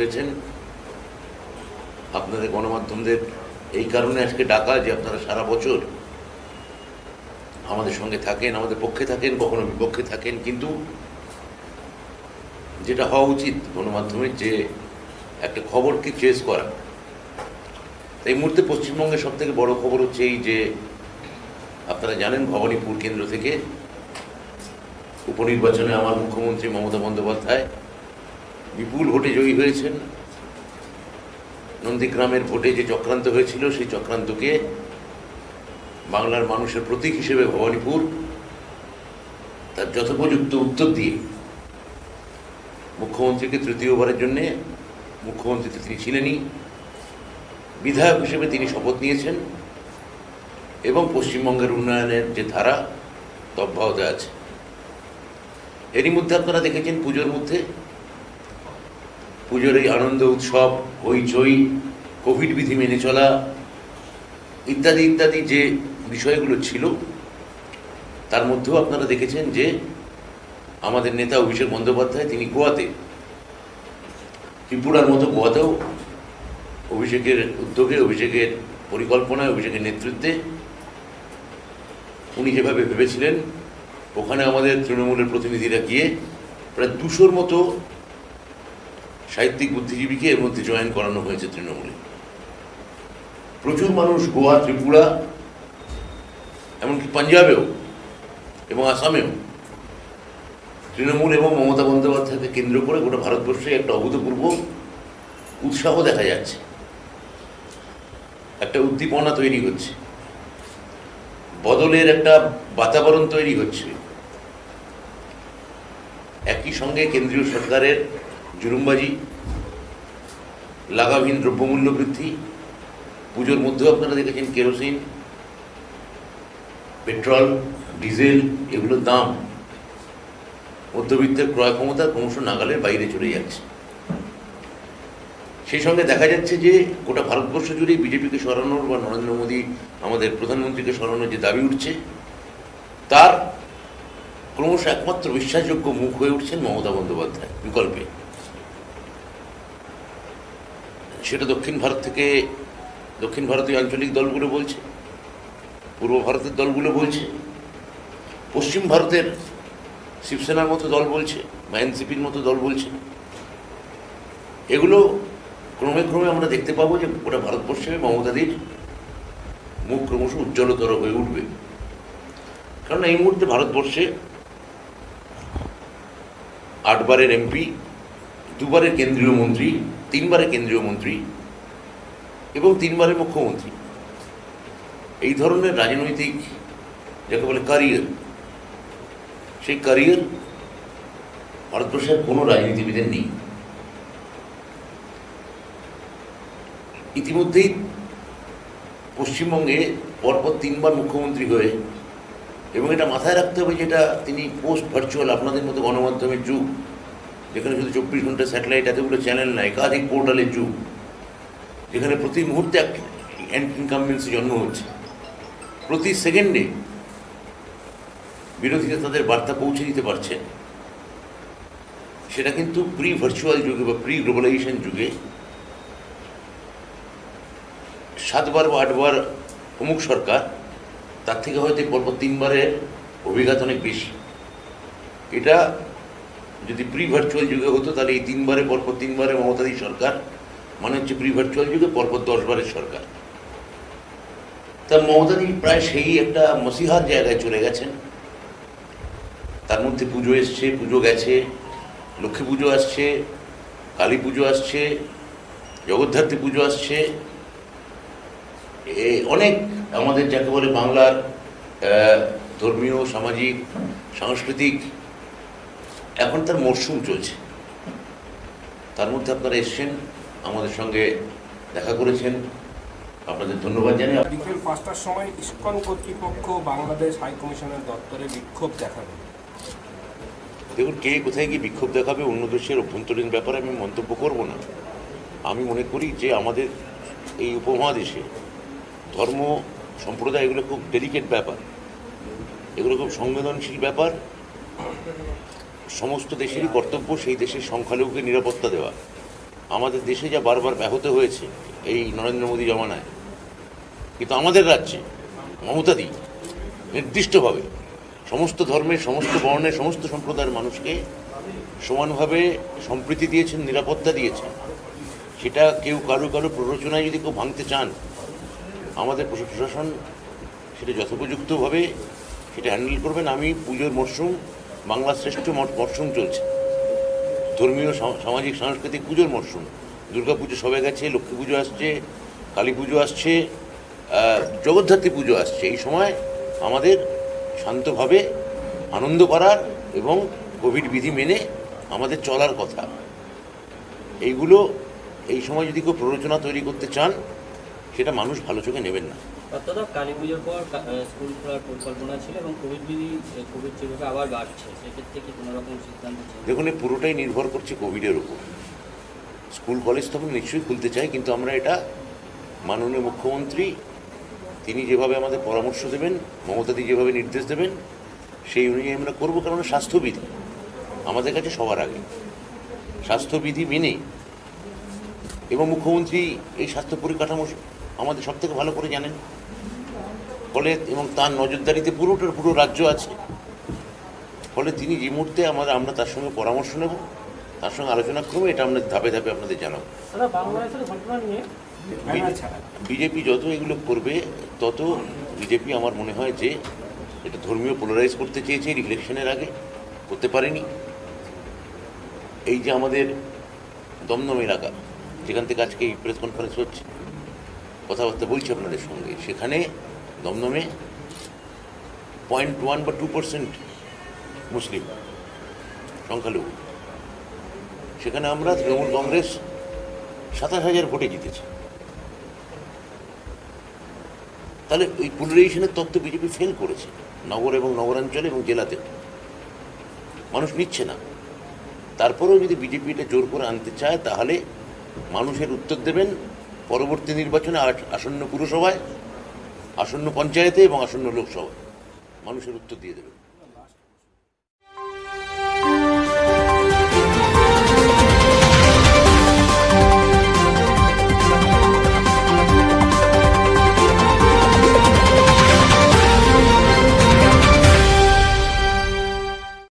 হয়েছেন আপনাদের গণমাধ্যমদের এই কারণে আজকে ডাকা যে আপনারা সারা বছর আমাদের সঙ্গে থাকেন, আমাদের পক্ষে থাকেন, কখনো বিপক্ষে থাকেন, কিন্তু যেটা হওয়া উচিত গণমাধ্যমের যে একটা খবরকে চেস করা। এই মুহূর্তে পশ্চিমবঙ্গের সব থেকে বড় খবর হচ্ছে এই যে আপনারা জানেন ভবানীপুর কেন্দ্র থেকে উপনির্বাচনে আমার মুখ্যমন্ত্রী মমতা বন্দ্যোপাধ্যায় বিপুল ভোটে জয়ী হয়েছেন। নন্দীগ্রামের ভোটে যে চক্রান্ত হয়েছিল, সেই চক্রান্তকে বাংলার মানুষের প্রতীক হিসেবে ভবানীপুর তার যথোপযুক্ত উত্তর দিয়ে মুখ্যমন্ত্রীকে তৃতীয়বারের জন্যে মুখ্যমন্ত্রীতে তিনি ছিলেনই, বিধায়ক হিসেবে তিনি শপথ নিয়েছেন এবং পশ্চিমবঙ্গের উন্নয়নের যে ধারা অব্যাহত আছে। এরই মধ্যে আপনারা দেখেছেন পুজোর মধ্যে পুজোর এই আনন্দ উৎসব, হইচই, কোভিড বিধি মেনে চলা, ইত্যাদি ইত্যাদি যে বিষয়গুলো ছিল, তার মধ্যেও আপনারা দেখেছেন যে আমাদের নেতা অভিষেক বন্দ্যোপাধ্যায় তিনি গোয়াতে, ত্রিপুরার মতো গোয়াতেও অভিষেকের উদ্যোগে, অভিষেকের পরিকল্পনায়, অভিষেকের নেতৃত্বে উনি যেভাবে ভেবেছিলেন, ওখানে আমাদের তৃণমূলের প্রতিনিধিরা গিয়ে প্রায় দুশোর মতো সাহিত্যিক বুদ্ধিজীবীকে এর মধ্যে জয়েন করানো হয়েছে তৃণমূলে। প্রচুর মানুষ গোয়া, ত্রিপুরা, এমনকি পাঞ্জাবেও এবং আসামেও তৃণমূল এবং মমতা বন্দ্যোপাধ্যায়কে কেন্দ্র করে গোটা ভারতবর্ষে একটা অভূতপূর্ব উৎসাহ দেখা যাচ্ছে। একটা উদ্দীপনা তৈরি হচ্ছে। বদলের একটা বাতাবরণ তৈরি হচ্ছে। একই সঙ্গে কেন্দ্রীয় সরকারের জুলুমবাজি লাগামহীন দ্রব্যমূল্য বৃদ্ধি, পুজোর মধ্যেও আপনারা দেখেছেন কেরোসিন, পেট্রোল, ডিজেল, এগুলোর দাম মধ্যবিত্তের ক্রয় ক্ষমতা ক্রমশ নাগালের বাইরে চলে যাচ্ছে। সেই সঙ্গে দেখা যাচ্ছে যে গোটা ভারতবর্ষ জুড়ে বিজেপিকে সরানোর বা নরেন্দ্র মোদী আমাদের প্রধানমন্ত্রীকে সরানোর যে দাবি উঠছে, তার ক্রমশ একমাত্র বিশ্বাসযোগ্য মুখ হয়ে উঠছেন মমতা বন্দ্যোপাধ্যায় বিকল্পে। সেটা দক্ষিণ ভারত থেকে দক্ষিণ ভারতীয় আঞ্চলিক দলগুলো বলছে, পূর্ব ভারতের দলগুলো বলছে, পশ্চিম ভারতের শিবসেনার মতো দল বলছে বা এনসিপির মতো দল বলছে। এগুলো ক্রমে ক্রমে আমরা দেখতে পাবো যে গোটা ভারতবর্ষে মমতাদির মুখ ক্রমশ উজ্জ্বলতর হয়ে উঠবে। কারণ এই মুহূর্তে ভারতবর্ষে আটবারের এমপি, দুবারের কেন্দ্রীয় মন্ত্রী তিনবারের কেন্দ্রীয় মন্ত্রী এবং তিনবারের মুখ্যমন্ত্রী। এই ধরনের রাজনৈতিক যাকে বলে ক্যারিয়ার সেই ক্যারিয়ার ভারতবর্ষের কোনো রাজনীতিবিদের নেই। ইতিমধ্যেই পশ্চিমবঙ্গে পরপর তিনবার মুখ্যমন্ত্রী হয়ে এবং এটা মাথায় রাখতে হবে যেটা তিনি পোস্ট ভার্চুয়াল আপনাদের মতো গণমাধ্যমের যুগ। যেখানে শুধু চব্বিশ ঘণ্টা স্যাটেলাইট, এতগুলো চ্যানেল নাই, একাধিক পোর্টালের যুগ। যেখানে প্রতি মুহূর্তে এক ইনকামবেন্সি জন্ম হচ্ছে। প্রতি সেকেন্ডে বিরোধীরা তাদের বার্তা পৌঁছে দিতে পারছেন সেটা কিন্তু প্রি ভার্চুয়াল যুগে বা প্রি গ্লোবালাইজেশন যুগে সাতবার বা আটবার অমুক সরকার, তার থেকে হয়তো পরপর তিনবারের অভিজ্ঞতা অনেক বেশি। এটা যদি প্রি ভার্চুয়াল যুগে হতো, তাহলে এই তিনবারে, পরপর তিনবারে মমতাদি সরকার মানে হচ্ছে প্রি ভার্চুয়াল যুগে, পরপর দশবারের সরকার। তা মমতাদি প্রায় সেই একটা মসিহার জায়গায় চলে গেছেন। তার মধ্যে পুজো এসছে, পুজো গেছে, লক্ষ্মী পুজো আসছে, কালী পুজো আসছে, জগদ্ধাত্রী পুজো আসছে। অনেক আমাদের যাকে বলে বাংলার ধর্মীয়, সামাজিক, সাংস্কৃতিক এখন তার মরশুম চলছে। তার মধ্যে আপনারা এসছেন আমাদের সঙ্গে দেখা করেছেন। আপনাদের ধন্যবাদ জানাই। বিকেল পাঁচটার সময় ইস্কন কর্তৃপক্ষ বাংলাদেশ হাইকমিশনের দপ্তরে বিক্ষোভ দেখাবে। দেখুন কে কোথায় গিয়ে বিক্ষোভ দেখাবে অন্য দেশের অভ্যন্তরীণ ব্যাপারে আমি মন্তব্য করব না। আমি মনে করি যে আমাদের এই উপমহাদেশে ধর্ম সম্প্রদায় এগুলো খুব ডেলিকেট ব্যাপার। এগুলো খুব সংবেদনশীল ব্যাপার। সমস্ত দেশেরই কর্তব্য সেই দেশের সংখ্যালঘুকে নিরাপত্তা দেওয়া। আমাদের দেশে যা বারবার ব্যাহত হয়েছে, এই নরেন্দ্র মোদী জমানায়, কিন্তু আমাদের রাজ্যে, মমতাদি, নির্দিষ্টভাবে সমস্ত ধর্মের, সমস্ত বর্ণের, সমস্ত সম্প্রদায়ের মানুষকে সমানভাবে সম্প্রীতি দিয়েছেন, নিরাপত্তা দিয়েছেন। সেটা কেউ কারও কারও প্ররোচনায় যদি কেউ ভাঙতে চান, আমাদের প্রশা- প্রশাসন সেটা যথোপযুক্তভাবে সেটা হ্যান্ডেল করবেন। আমি পুজোর মরশুম বাংলার শ্রেষ্ঠ মর- মরশুম চলছে। ধর্মীয় সামাজিক সাংস্কৃতিক পুজোর মরশুম। দুর্গা পুজো সবে গেছে, লক্ষ্মী পুজো আসছে, কালী পুজো আসছে জগদ্ধাত্রী পুজো আসছে। এই সময় আমাদের শান্তভাবে আনন্দ করার এবং কোভিড বিধি মেনে আমাদের চলার কথা। এইগুলো, এই সময় যদি কেউ প্ররোচনা তৈরি করতে চান, সেটা মানুষ ভালো চোখে নেবেন না। অর্থাৎ কালী পুজোর পর স্কুল খোলার পরিকল্পনা ছিল এবং কোভিড বিধি কোভিড যেভাবে আবার বাড়ছে, সেক্ষেত্রে কি কোনো রকম সিদ্ধান্ত দেখুন এই পুরোটাই নির্ভর করছে কোভিডের উপর। স্কুল, কলেজ তখন নিশ্চয়ই খুলতে চাই, কিন্তু আমরা এটা মাননীয় মুখ্যমন্ত্রী, তিনি যেভাবে আমাদের পরামর্শ দেবেন মমতাদি যেভাবে নির্দেশ দেবেন, সেই অনুযায়ী আমরা করব, কারণ স্বাস্থ্যবিধি। আমাদের কাছে সবার আগে। স্বাস্থ্যবিধি মেনে। এবং মুখ্যমন্ত্রী এই স্বাস্থ্য পরিকাঠামো আমাদের সব থেকে ভালো করে জানেন। ফলে এবং তার নজরদারিতে পুরোটার পুরো রাজ্য আছে। ফলে তিনি যে মুহূর্তে আমাদের আমরা তার সঙ্গে পরামর্শ নেব তার সঙ্গে আলোচনা করব এটা আমরা ধাপে ধাপে আপনাদের জানাব। বিজেপি যত এগুলো করবে তত বিজেপি আমার মনে হয় যে এটা ধর্মীয় পোলারাইজ করতে চেয়েছে ইলেকশনের আগে। করতে পারেনি। এই যে আমাদের দমদম এলাকা যেখান থেকে আজকে এই প্রেস কনফারেন্স হচ্ছে কথাবার্তা বলছি আপনাদের সঙ্গে। সেখানে দমদমে পয়েন্ট ওয়ান বা টু পার্সেন্ট মুসলিম সংখ্যালঘু সেখানে আমরা তৃণমূল কংগ্রেস সাতাশ হাজার ভোটে জিতেছি। তাহলে ওই পুলারাইজেশনের তত্ত্ব বিজেপি ফেল করেছে, নগর এবং নগরাঞ্চলে এবং জেলাতে। মানুষ নিচ্ছে না। তারপরেও যদি বিজেপি এটা জোর করে আনতে চায়, তাহলে মানুষের উত্তর দেবেন পরবর্তী নির্বাচনে আস- আসন্ন পুরসভায়। আসন্ন পঞ্চায়েতে এবং আসন্ন লোকসভায়। মানুষের উত্তর দিয়ে দেবেন